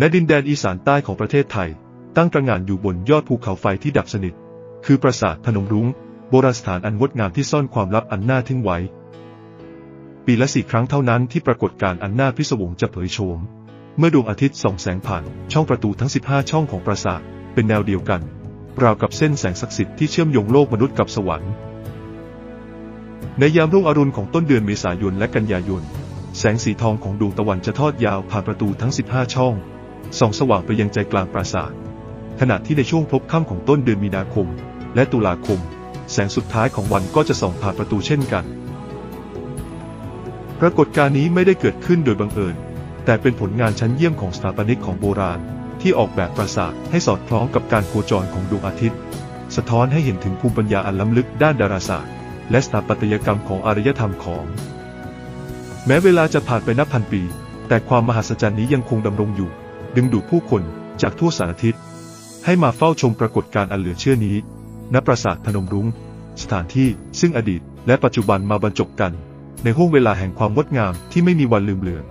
ณดินแดนอีสานใต้ของประเทศไทย ตั้งตระหง่านอยู่บนยอดภูเขาไฟที่ดับสนิท คือปราสาทพนมรุง้ง โบราณสถานอันงดงามที่ซ่อนความลับอันน่าทึ่งไว้ ปีละสี่ครั้งเท่านั้นที่ปรากฏการอันน่าพิศวงจะเผยโฉมเมื่อดวงอาทิตย์ส่องแสงผ่านช่องประตูทั้ง 15 ช่องของปราสาทเป็นแนวเดียวกัน ราวกับเส้นแสงศักดิ์สิทธิ์ที่เชื่อมโยงโลกมนุษย์กับสวรรค์ ในยามรุ่งอรุณของต้นเดือนเมษายนและกันยายน แสงสีทองของดวงตะวันจะทอดยาวผ่านประตูทั้ง 15 ช่อง ส่องสว่างไปยังใจกลางปราสาท ขณะที่ในช่วงพลบค่ำของต้นเดือนมีนาคม และตุลาคม แสงสุดท้ายของวันก็จะส่องผ่านประตูเช่นกัน ปรากฏการณ์นี้ไม่ได้เกิดขึ้นโดยบังเอิญ แต่เป็นผลงานชั้นเยี่ยมของสถาปนิกของโบราณ ที่ออกแบบปราสาทให้สอดคล้องกับการโคจรของดวงอาทิตย์ สะท้อนให้เห็นถึงภูมิปัญญาอันล้ำลึกด้านดาราศาสตร์ และสถาปัตยกรรมของอารยธรรมของ แม้เวลาจะผ่านไปนับพันปี แต่ความมหัศจรรย์นี้ยังคงดำรงอยู่ ดึงดูดผู้คนจากทั่วสารทิศ ให้มาเฝ้าชมปรากฏการณ์อันเหลือเชื่อนี้ณปราสาทพนมรุง้ง สถานที่ซึ่งอดีตและปัจจุบันมาบรรจบกัน ในห้วงเวลาแห่งความงดงามที่ไม่มีวันลืมเลือน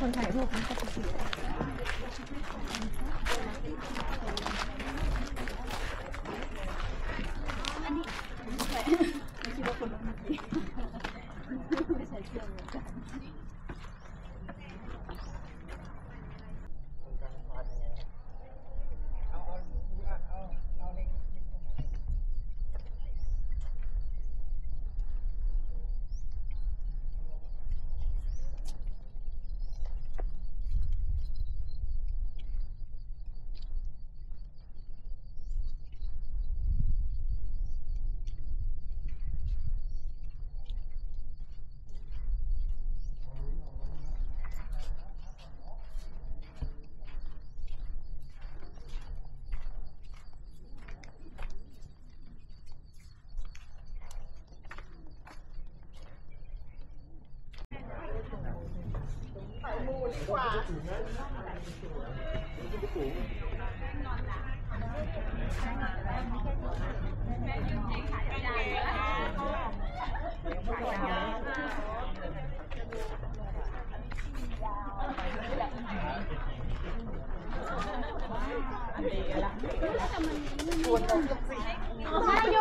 คนถ่ายรูปนะใช่ย้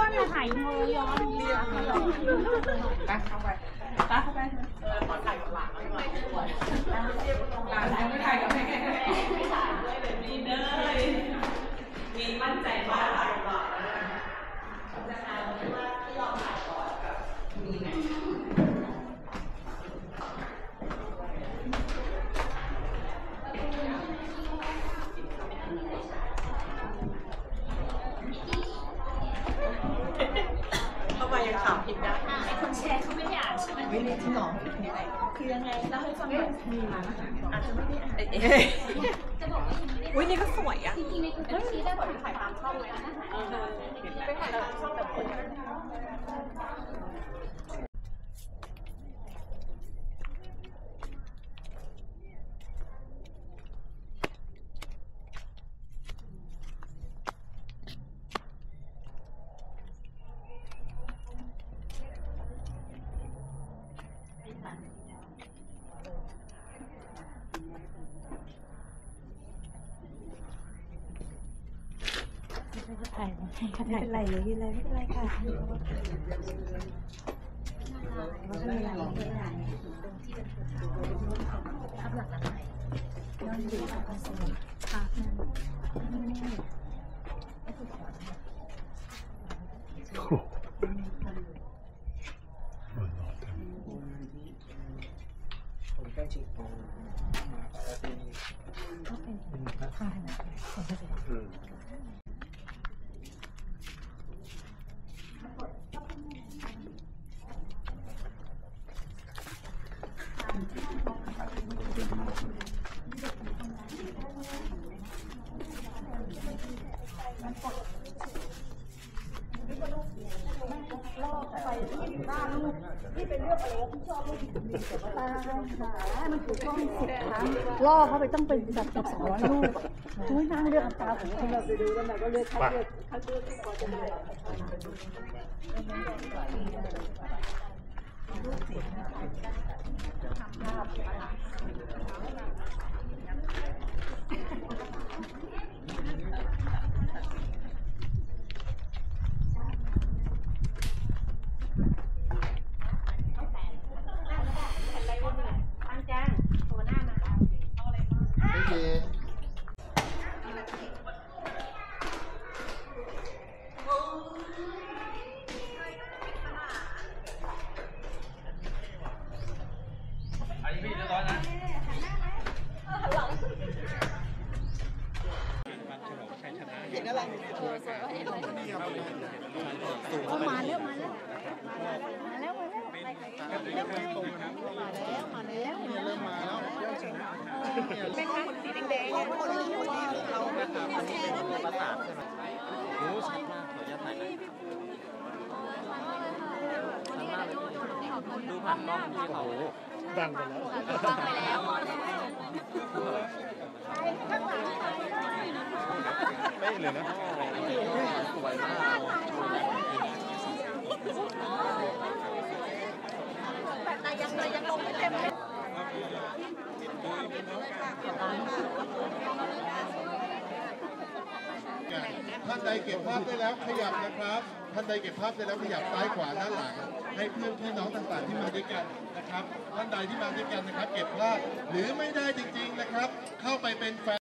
อนมาถ่ายโมย้อนเรียก เข้า านใช่ไหมไม่ได้ที่หนองคือยังไงเล่าให้ฟังหน่อยมีมาอาจจะไม่ได้อ่านจะบอกว่ายังไม่ได้อุ้ยนี่ก็สวยอะจริงๆในกูเกิลชีได้บทถ่ายตามช่องเลยนะไปถ่ายตามช่องแบบคน ไม่เป็นไรเลยยืนเลยไม่เป็นไรค่ะไม่เป็นไรไม่เป็นไรย้อนดูกับสมุนค่ะ คนใกล้ชิดของมาปาราตี ก็เป็นผ้านะ อืม ไปที่บ้านถูกต้องสิบครั้งล่อเขาไปต้องเป็นแบบสองร้อยลูกช่วยนั่งเลือกตาผมคนเราไปดูกันหน่อยก็เลือกคัดเลือกคัดเลือกที่พอจะได้ มาแล้วมาแล้วมาแล้วมาแล้วมาแล้วมาแล้วมาแล้วดังไปแล้ว ท่านใดเก็บภาพได้แล้วขยับนะครับ ท่านใดเก็บภาพได้แล้วขยับซ้ายขวาด้านหลัง ให้เพื่อนพี่น้องต่างๆที่มาด้วยกันนะครับ ท่านใดที่มาด้วยกันนะครับ เก็บภาพหรือไม่ได้จริง ๆนะครับ เข้าไปเป็นแฟน